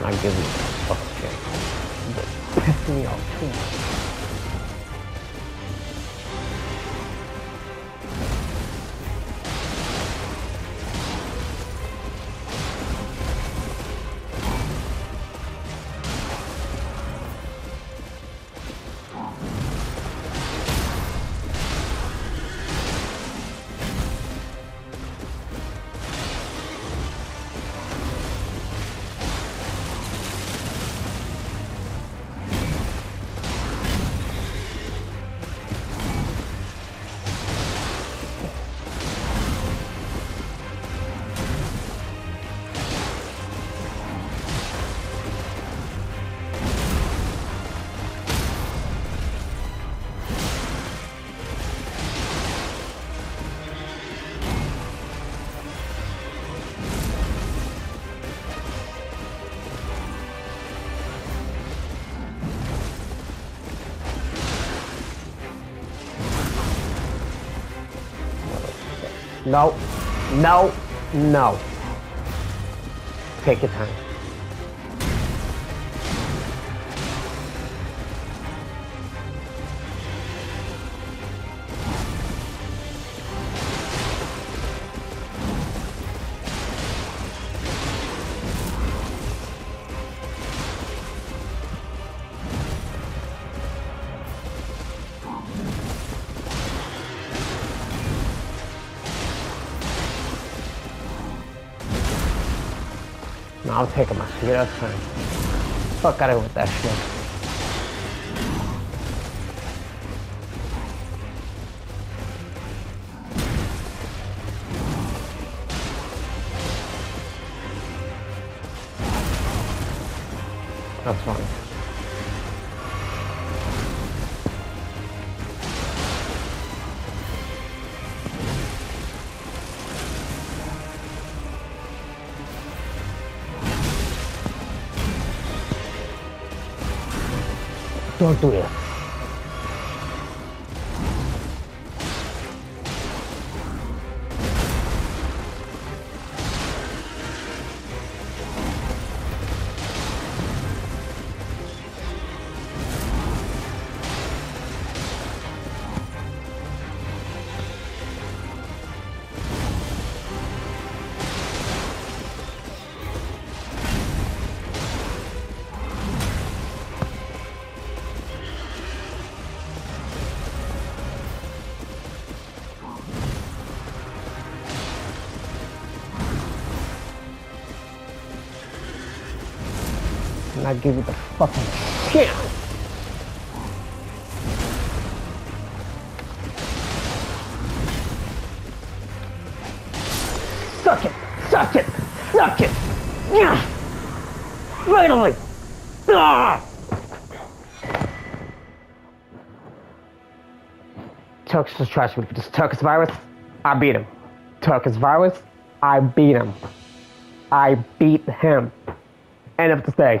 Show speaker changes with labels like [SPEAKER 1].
[SPEAKER 1] Giving you a chance. You're pissing me off too much. No, no, no. Take your time. No, I'm taking my sweet ass time. Fuck out of with that shit. That's fine. 都要对。And I give you the fucking shit. Suck it! Suck it! Suck it! Yeah! Finally! Ah! Turkish just trashed me. This Turkish virus, I beat him. Turkish virus, I beat him. I beat him. End of the day.